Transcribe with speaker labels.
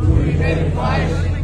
Speaker 1: We live in Christ.